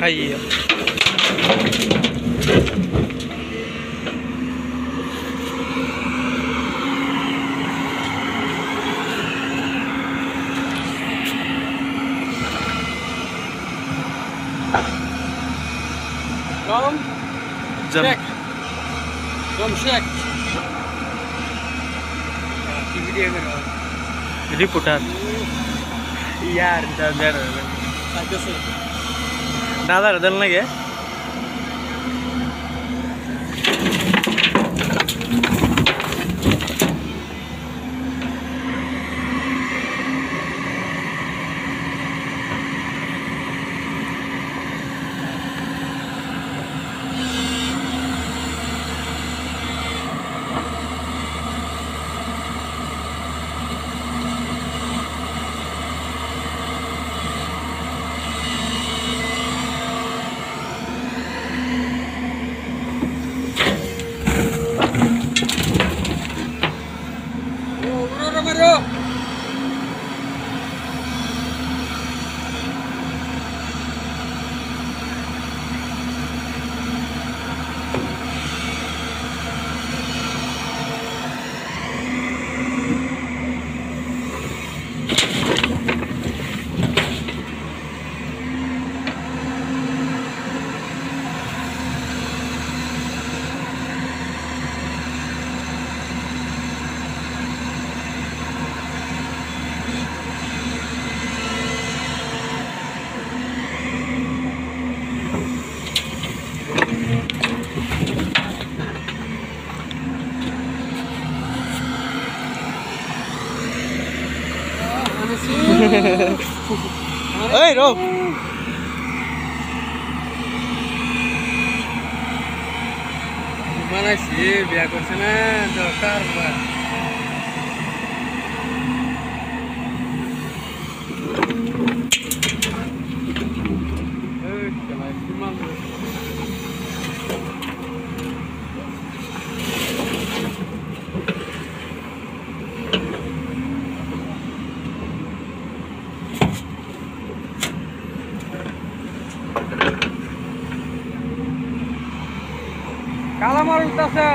Hayır. Come. Check. Come check. Reporter. Yeah, that's it. দাদার দেন লাগে। Ei, Rob! Gimana sih biar kesana dokter, Pak? কালামার উঠতেছে।